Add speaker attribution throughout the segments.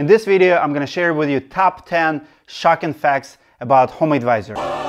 Speaker 1: In this video, I'm gonna share with you top 10 shocking facts about HomeAdvisor.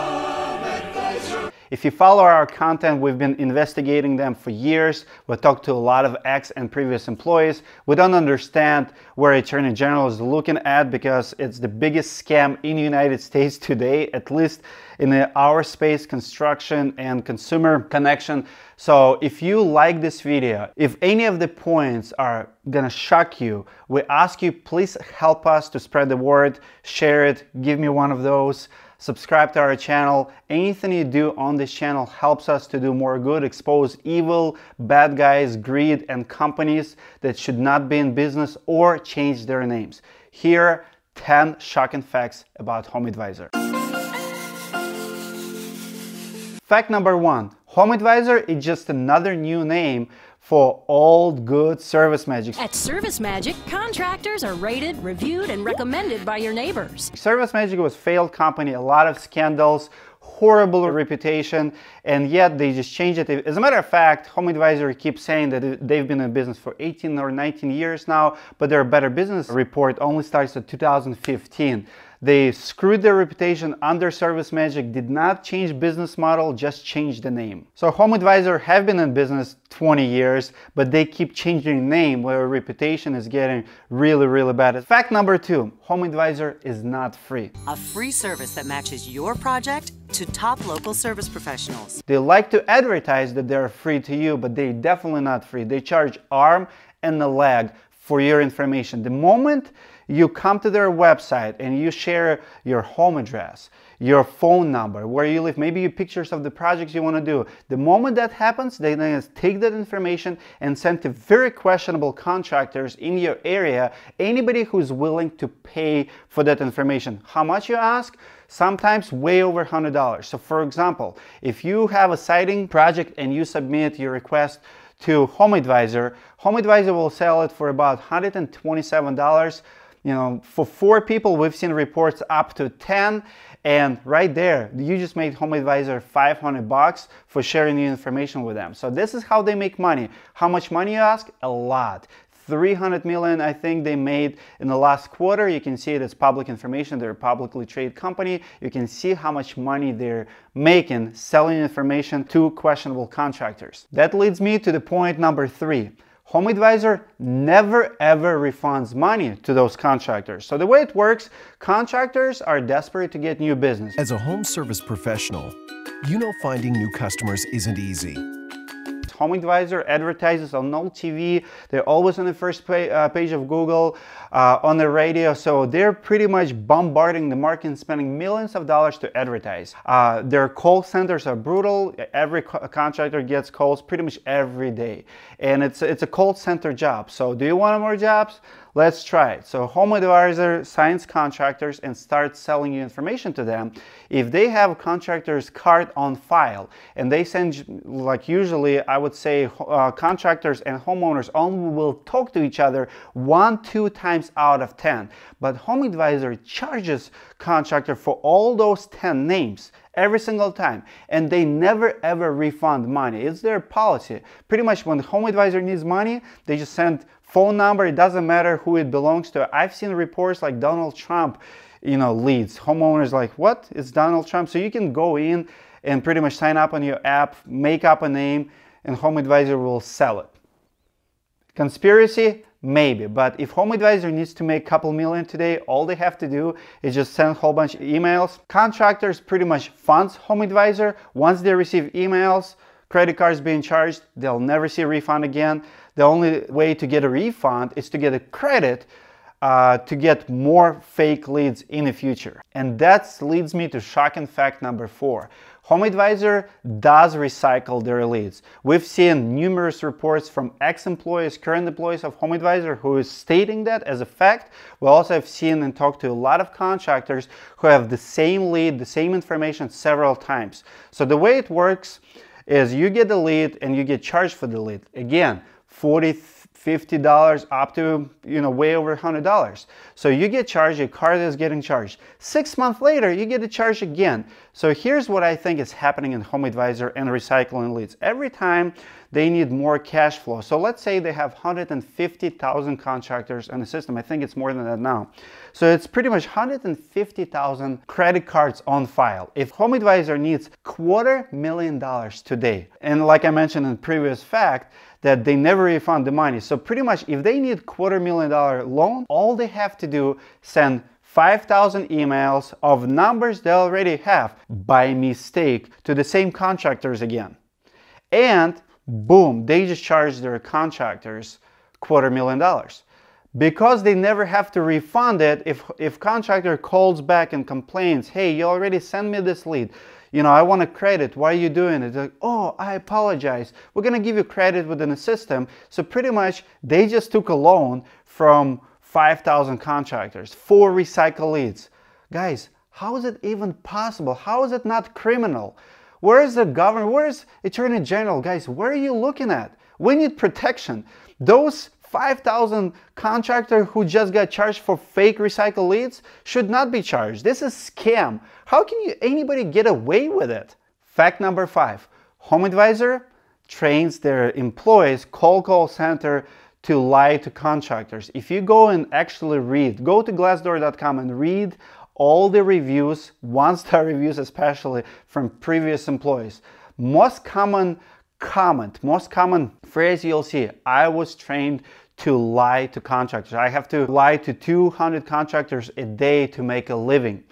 Speaker 1: If you follow our content, we've been investigating them for years. We talked to a lot of ex and previous employees. We don't understand where Attorney General is looking at because it's the biggest scam in the United States today, at least in our space, construction and consumer connection. So if you like this video, if any of the points are gonna shock you, we ask you please help us to spread the word, share it, give me one of those subscribe to our channel. Anything you do on this channel helps us to do more good, expose evil, bad guys, greed, and companies that should not be in business or change their names. Here 10 shocking facts about HomeAdvisor. Fact number one, HomeAdvisor is just another new name for all good Service Magic.
Speaker 2: At Service Magic, contractors are rated, reviewed, and recommended by your neighbors.
Speaker 1: Service Magic was a failed company, a lot of scandals, horrible reputation, and yet they just changed it. As a matter of fact, Home HomeAdvisor keeps saying that they've been in business for 18 or 19 years now, but their Better Business report only starts at 2015. They screwed their reputation under Service Magic, did not change business model, just changed the name. So Home Advisor have been in business 20 years, but they keep changing name where reputation is getting really, really bad. Fact number two, Home Advisor is not free.
Speaker 3: A free service that matches your project to top local service professionals.
Speaker 1: They like to advertise that they're free to you, but they're definitely not free. They charge arm and a leg for your information. The moment you come to their website and you share your home address, your phone number, where you live, maybe pictures of the projects you want to do. The moment that happens, they then take that information and send to very questionable contractors in your area, anybody who's willing to pay for that information. How much you ask? Sometimes way over $100. So for example, if you have a siding project and you submit your request to HomeAdvisor, HomeAdvisor will sell it for about $127 you know, for four people, we've seen reports up to 10. And right there, you just made HomeAdvisor 500 bucks for sharing the information with them. So this is how they make money. How much money you ask? A lot. 300 million I think they made in the last quarter. You can see it as public information. They're a publicly traded company. You can see how much money they're making selling information to questionable contractors. That leads me to the point number three. HomeAdvisor never ever refunds money to those contractors. So the way it works, contractors are desperate to get new business.
Speaker 4: As a home service professional, you know finding new customers isn't easy.
Speaker 1: HomeAdvisor advertises on all TV. They're always on the first page, uh, page of Google, uh, on the radio. So they're pretty much bombarding the market and spending millions of dollars to advertise. Uh, their call centers are brutal. Every co contractor gets calls pretty much every day. And it's, it's a call center job. So do you want more jobs? Let's try it. So home advisor signs contractors and starts selling you information to them. If they have a contractor's card on file and they send, like usually I would say uh, contractors and homeowners only will talk to each other one, two times out of 10. But home advisor charges contractor for all those 10 names every single time and they never ever refund money it's their policy pretty much when home advisor needs money they just send phone number, it doesn't matter who it belongs to. I've seen reports like Donald Trump, you know, leads. Homeowners like, what? It's Donald Trump. So you can go in and pretty much sign up on your app, make up a name, and Home Advisor will sell it. Conspiracy? Maybe, but if HomeAdvisor needs to make a couple million today, all they have to do is just send a whole bunch of emails. Contractors pretty much funds HomeAdvisor. Once they receive emails, credit cards being charged, they'll never see a refund again. The only way to get a refund is to get a credit uh, to get more fake leads in the future. And that leads me to shocking fact number four. HomeAdvisor does recycle their leads. We've seen numerous reports from ex-employees, current employees of HomeAdvisor who is stating that as a fact. We also have seen and talked to a lot of contractors who have the same lead, the same information several times. So the way it works is you get the lead and you get charged for the lead. Again, 40 $50 up to, you know, way over $100. So you get charged, your card is getting charged. Six months later, you get a charge again. So here's what I think is happening in Home Advisor and recycling leads. Every time they need more cash flow. So let's say they have 150,000 contractors in the system. I think it's more than that now. So it's pretty much 150,000 credit cards on file. If Home Advisor needs quarter million dollars today, and like I mentioned in previous fact, that they never refund the money. So pretty much if they need quarter million dollar loan, all they have to do send 5,000 emails of numbers they already have by mistake to the same contractors again. And boom, they just charge their contractors quarter million dollars. Because they never have to refund it, if, if contractor calls back and complains, hey, you already sent me this lead, you know, I want a credit. Why are you doing it? like, oh, I apologize. We're going to give you credit within the system. So pretty much they just took a loan from 5,000 contractors, four recycle leads. Guys, how is it even possible? How is it not criminal? Where is the government? Where is Attorney General? Guys, where are you looking at? We need protection. Those 5,000 contractor who just got charged for fake recycle leads should not be charged. This is scam. How can you, anybody get away with it? Fact number five, Home Advisor trains their employees, call call center to lie to contractors. If you go and actually read, go to glassdoor.com and read all the reviews, one star reviews especially from previous employees. Most common comment, most common phrase you'll see, I was trained to lie to contractors. I have to lie to 200 contractors a day to make a living.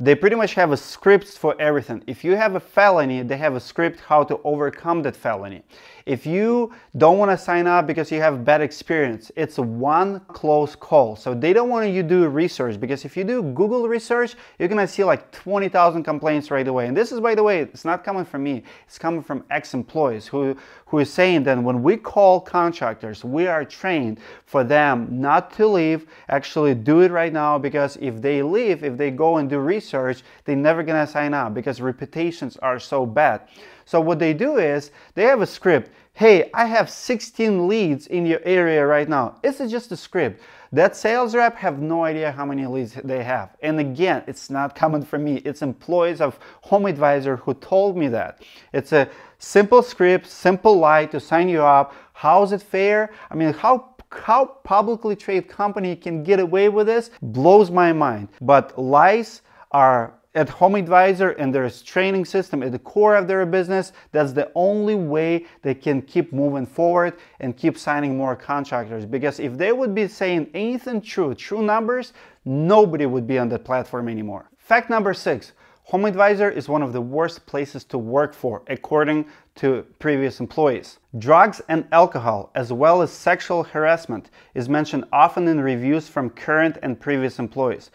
Speaker 1: They pretty much have a script for everything. If you have a felony, they have a script how to overcome that felony. If you don't want to sign up because you have bad experience, it's one close call. So they don't want you to do research because if you do Google research, you're going to see like 20,000 complaints right away. And this is, by the way, it's not coming from me. It's coming from ex-employees who, who is saying that when we call contractors, we are trained for them not to leave, actually do it right now because if they leave, if they go and do research, they're never going to sign up because reputations are so bad. So what they do is they have a script. Hey, I have 16 leads in your area right now. This is just a script. That sales rep have no idea how many leads they have. And again, it's not coming from me. It's employees of Home Advisor who told me that. It's a simple script, simple lie to sign you up. How is it fair? I mean, how how publicly traded company can get away with this blows my mind. But lies are at Home Advisor and there's training system at the core of their business, that's the only way they can keep moving forward and keep signing more contractors. Because if they would be saying anything true, true numbers, nobody would be on that platform anymore. Fact number six, Home Advisor is one of the worst places to work for, according to previous employees. Drugs and alcohol, as well as sexual harassment, is mentioned often in reviews from current and previous employees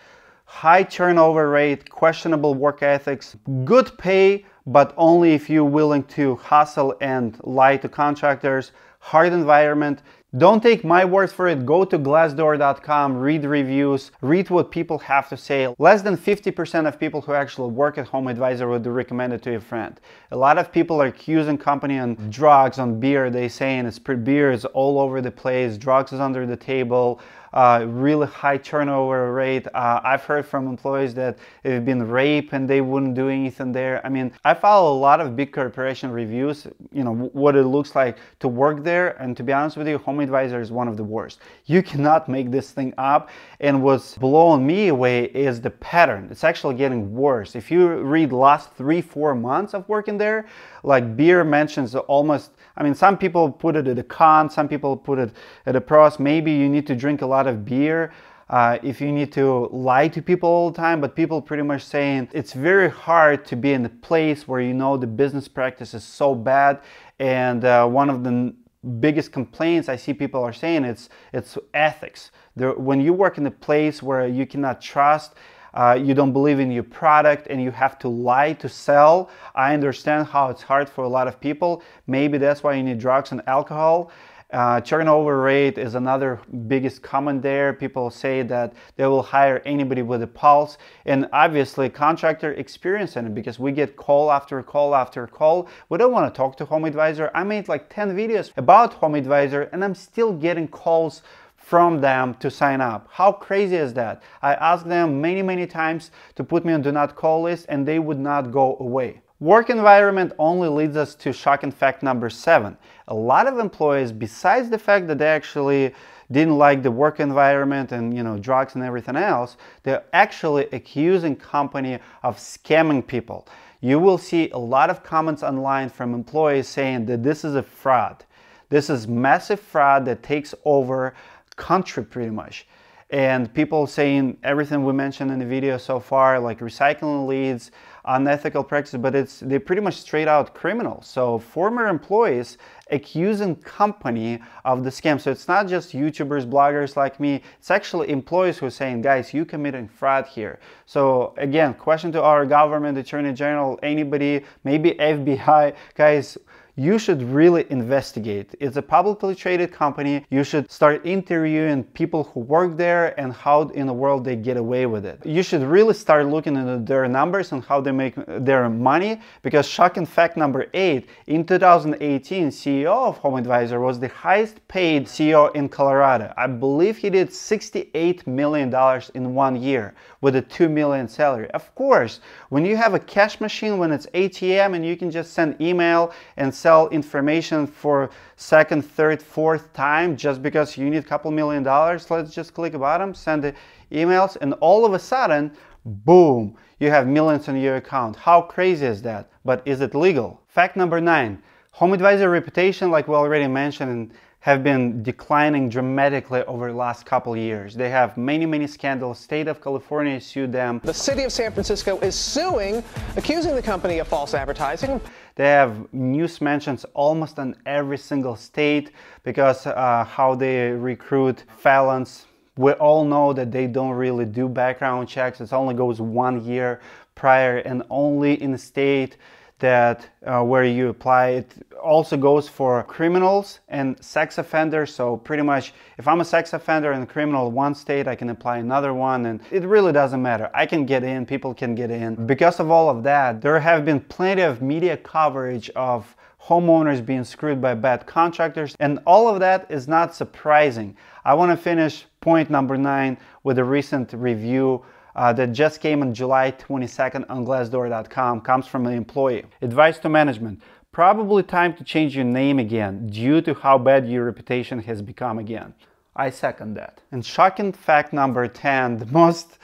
Speaker 1: high turnover rate, questionable work ethics, good pay, but only if you're willing to hustle and lie to contractors, hard environment, don't take my words for it. Go to glassdoor.com, read reviews, read what people have to say. Less than 50% of people who actually work at Home Advisor would recommend it to a friend. A lot of people are accusing company on drugs, on beer. They saying it's beer is all over the place, drugs is under the table uh, really high turnover rate. Uh, I've heard from employees that they've been raped and they wouldn't do anything there. I mean, I follow a lot of big corporation reviews, you know, what it looks like to work there. And to be honest with you, Home Advisor is one of the worst. You cannot make this thing up. And what's blowing me away is the pattern. It's actually getting worse. If you read last three, four months of working there, like beer mentions almost, I mean, some people put it at a con, some people put it at a pros. Maybe you need to drink a lot of beer. Uh, if you need to lie to people all the time, but people pretty much saying it's very hard to be in a place where you know the business practice is so bad. And uh, one of the biggest complaints I see people are saying it's it's ethics. There, when you work in a place where you cannot trust, uh, you don't believe in your product, and you have to lie to sell, I understand how it's hard for a lot of people. Maybe that's why you need drugs and alcohol. Uh, turnover rate is another biggest comment there. People say that they will hire anybody with a pulse, and obviously contractor experience in it because we get call after call after call. We don't want to talk to Home Advisor. I made like 10 videos about Home Advisor, and I'm still getting calls from them to sign up. How crazy is that? I asked them many, many times to put me on do not call list, and they would not go away. Work environment only leads us to shocking fact number seven. A lot of employees, besides the fact that they actually didn't like the work environment and you know drugs and everything else, they're actually accusing company of scamming people. You will see a lot of comments online from employees saying that this is a fraud. This is massive fraud that takes over country pretty much and people saying everything we mentioned in the video so far, like recycling leads, unethical practices, but it's they're pretty much straight out criminals. So former employees accusing company of the scam. So it's not just YouTubers, bloggers like me. It's actually employees who are saying, guys, you committing fraud here. So again, question to our government, attorney general, anybody, maybe FBI, guys you should really investigate. It's a publicly traded company. You should start interviewing people who work there and how in the world they get away with it. You should really start looking at their numbers and how they make their money because shocking fact number eight, in 2018, CEO of Home Advisor was the highest paid CEO in Colorado. I believe he did $68 million in one year with a 2 million salary. Of course, when you have a cash machine, when it's ATM and you can just send email and sell information for second, third, fourth time just because you need a couple million dollars. Let's just click a button, send the emails, and all of a sudden, boom, you have millions in your account. How crazy is that? But is it legal? Fact number nine, Home Advisor reputation, like we already mentioned, have been declining dramatically over the last couple years. They have many, many scandals. State of California sued them.
Speaker 5: The city of San Francisco is suing, accusing the company of false advertising.
Speaker 1: They have news mentions almost in every single state because uh, how they recruit felons. We all know that they don't really do background checks. It only goes one year prior and only in the state that uh, where you apply it also goes for criminals and sex offenders. So pretty much if i'm a sex offender and a criminal one state i can apply another one and it really doesn't matter. I can get in people can get in. Because of all of that there have been plenty of media coverage of homeowners being screwed by bad contractors and all of that is not surprising. I want to finish point number nine with a recent review uh, that just came on July 22nd on Glassdoor.com comes from an employee. Advice to management. Probably time to change your name again due to how bad your reputation has become again. I second that. And shocking fact number 10, the most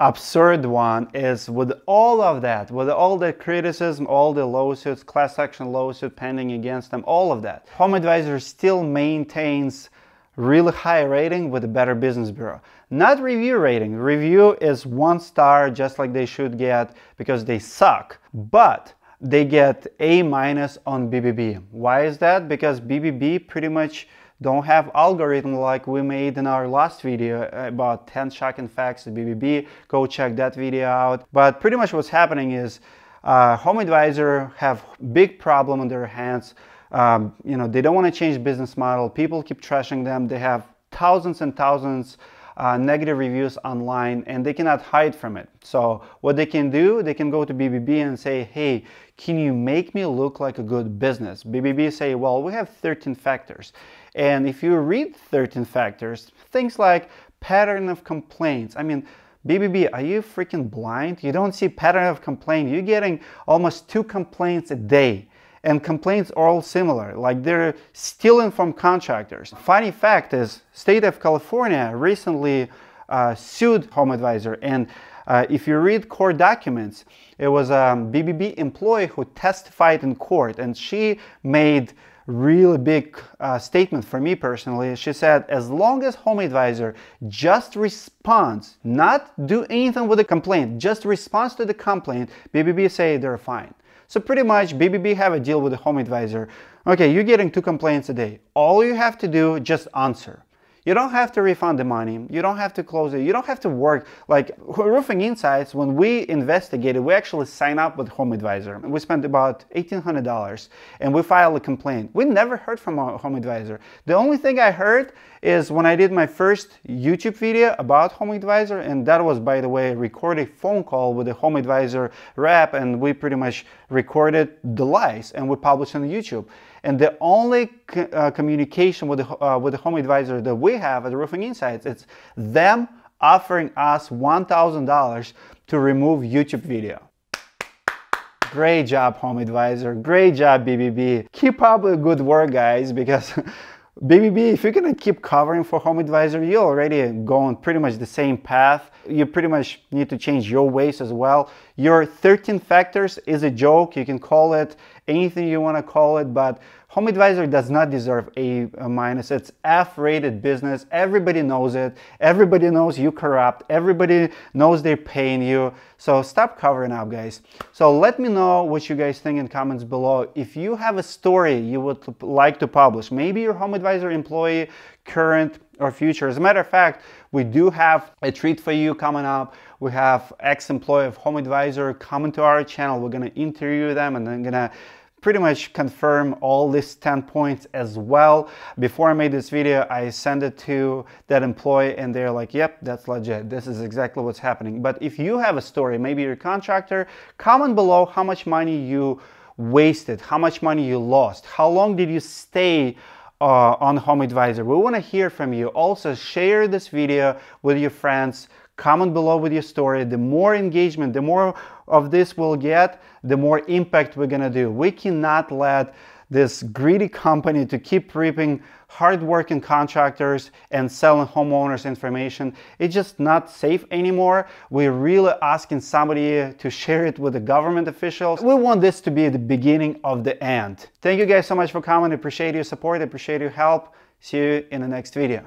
Speaker 1: absurd one is with all of that, with all the criticism, all the lawsuits, class action lawsuit pending against them, all of that, Home Advisor still maintains really high rating with a Better Business Bureau. Not review rating. Review is one star just like they should get because they suck. But they get A minus on BBB. Why is that? Because BBB pretty much don't have algorithm like we made in our last video about 10 shocking facts of BBB. Go check that video out. But pretty much what's happening is uh, Home Advisor have big problem on their hands. Um, you know, they don't want to change business model. People keep trashing them. They have thousands and thousands uh, negative reviews online and they cannot hide from it. So what they can do, they can go to BBB and say, hey, can you make me look like a good business? BBB say, well, we have 13 factors. And if you read 13 factors, things like pattern of complaints, I mean, BBB, are you freaking blind? You don't see pattern of complaint. You're getting almost two complaints a day and complaints are all similar, like they're stealing from contractors. Funny fact is, state of California recently uh, sued Home Advisor, and uh, if you read court documents, it was a BBB employee who testified in court, and she made really big uh, statement for me personally. She said, as long as Home Advisor just responds, not do anything with the complaint, just responds to the complaint, BBB say they're fine. So pretty much BBB have a deal with the Home Advisor. Okay, you're getting two complaints a day. All you have to do, just answer. You don't have to refund the money. You don't have to close it. You don't have to work. Like Roofing Insights, when we investigated, we actually signed up with Home Advisor. We spent about $1,800 and we filed a complaint. We never heard from a Home Advisor. The only thing I heard is when I did my first YouTube video about Home Advisor, and that was, by the way, a recorded phone call with the Home Advisor rep, and we pretty much recorded the lies and we published on YouTube. And the only uh, communication with the, uh, with the Home Advisor that we have at Roofing Insights, it's them offering us $1,000 to remove YouTube video. Great job, Home Advisor. Great job, BBB. Keep up the good work, guys, because BBB, if you're gonna keep covering for Home Advisor, you're already going pretty much the same path. You pretty much need to change your ways as well. Your 13 factors is a joke. You can call it anything you wanna call it, but Home Advisor does not deserve A minus. It's F-rated business. Everybody knows it. Everybody knows you corrupt. Everybody knows they're paying you. So stop covering up, guys. So let me know what you guys think in comments below. If you have a story you would like to publish, maybe your Home Advisor employee, current or future. As a matter of fact, we do have a treat for you coming up. We have ex-employee of Home Advisor coming to our channel. We're gonna interview them and then gonna pretty much confirm all these 10 points as well. Before I made this video, I sent it to that employee and they're like, yep, that's legit. This is exactly what's happening. But if you have a story, maybe you're a contractor, comment below how much money you wasted, how much money you lost, how long did you stay uh, on Home Advisor. We want to hear from you. Also, share this video with your friends. Comment below with your story. The more engagement, the more of this we'll get, the more impact we're gonna do. We cannot let this greedy company to keep reaping hardworking contractors and selling homeowners information. It's just not safe anymore. We're really asking somebody to share it with the government officials. We want this to be the beginning of the end. Thank you guys so much for coming. Appreciate your support. Appreciate your help. See you in the next video.